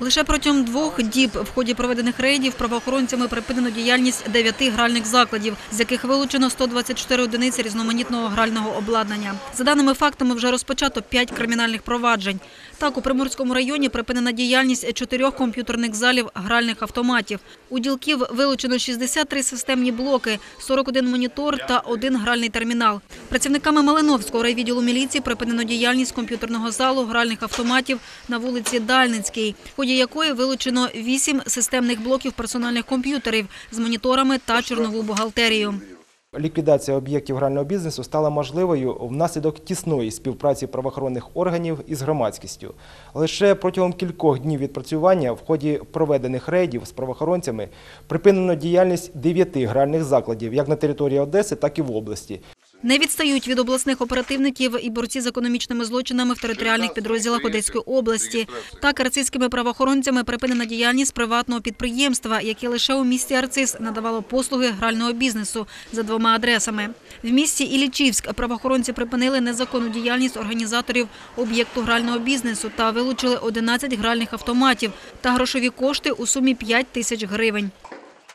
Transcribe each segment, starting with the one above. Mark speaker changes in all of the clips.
Speaker 1: Лише протягом двох діб в ході проведених рейдів правоохоронцями припинено діяльність дев'яти гральних закладів, з яких вилучено 124 одиниці різноманітного грального обладнання. За даними фактами, вже розпочато п'ять кримінальних проваджень. Так, у Приморському районі припинена діяльність чотирьох комп'ютерних залів гральних автоматів. У ділків вилучено 63 системні блоки, 41 монітор та один гральний термінал. Працівниками Малиновського райвідділу міліції припинено діяльність комп'ютерного залу гральних автоматів на вулиці Дальницькій, в ході якої вилучено 8 системних блоків персональних комп'ютерів з моніторами та чорнову бухгалтерію.
Speaker 2: Ліквідація об'єктів грального бізнесу стала можливою внаслідок тісної співпраці правоохоронних органів із громадськістю. Лише протягом кількох днів відпрацювання в ході проведених рейдів з правоохоронцями припинено діяльність дев'яти гральних закладів як на території Одеси, так і в області.
Speaker 1: Не відстають від обласних оперативників і борці з економічними злочинами в територіальних підрозділах Одеської області. Так, арцизькими правоохоронцями припинена діяльність приватного підприємства, яке лише у місті Арциз надавало послуги грального бізнесу за двома адресами. В місті Ілічівськ правоохоронці припинили незаконну діяльність організаторів об'єкту грального бізнесу та вилучили 11 гральних автоматів та грошові кошти у сумі 5 тисяч гривень.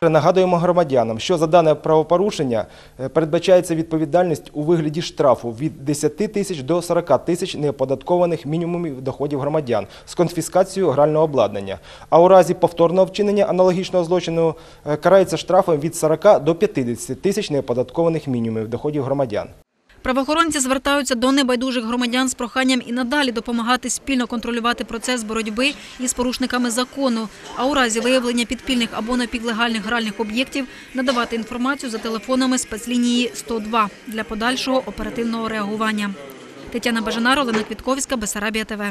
Speaker 2: Нагадуємо громадянам, що за дане правопорушення е, передбачається відповідальність у вигляді штрафу від 10 тисяч до 40 тисяч неоподаткованих мінімумів доходів громадян з конфіскацією грального обладнання. А у разі повторного вчинення аналогічного злочину е, карається штрафом від 40 до 50 тисяч неоподаткованих мінімумів доходів громадян.
Speaker 1: Правоохоронці звертаються до небайдужих громадян з проханням і надалі допомагати спільно контролювати процес боротьби із порушниками закону, а у разі виявлення підпільних або напівлегальних гральних об'єктів надавати інформацію за телефонами спецлінії 102 для подальшого оперативного реагування. Тетяна Бажанар, Олена Квітковська, Бесарабія ТВ.